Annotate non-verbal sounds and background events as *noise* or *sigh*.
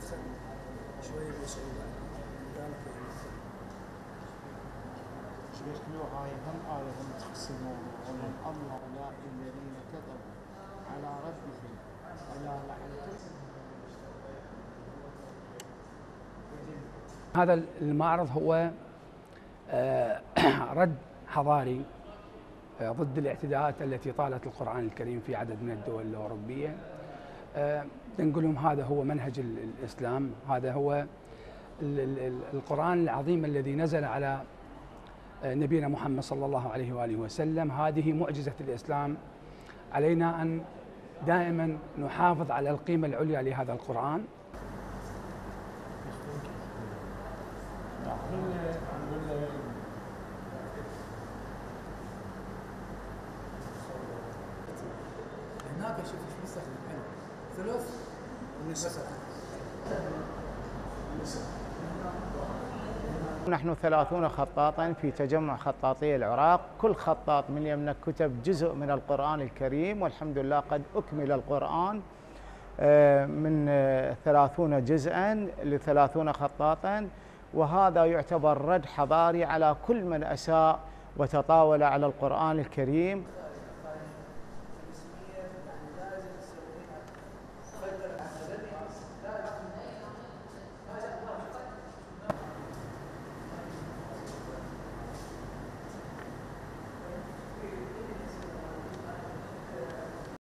مدخل شوية بصعوبه ذلك شيخ له هاي هم آية هم تخص الموضوع ومن الله الذين كذبوا على ربهم. ألا لعنة هذا المعرض هو آه، *clears throat* رد حضاري آه، ضد الاعتداءات التي طالت القرآن الكريم في عدد من الدول الأوروبية. نقول لهم هذا هو منهج ال- الإسلام هذا هو ال- ال- ال- القرآن العظيم الذي نزل على آه، نبينا محمد صلى الله عليه وآله وسلم. هذه معجزة الإسلام. علينا أن دائما نحافظ على القيمة العليا لهذا القرآن. هناك شوف إيش مستخدم حلو ثلث ونصف نحن ثلاثون خطاطا في تجمع خطاطي العراق. كل خطاط من يمنا كتب جزء من القرآن الكريم والحمد لله قد أكمل القرآن آه، من آه، ثلاثون جزءا لثلاثون خطاطا. وهذا يعتبر رد حضاري على كل من أساء وتطاول على القرآن الكريم.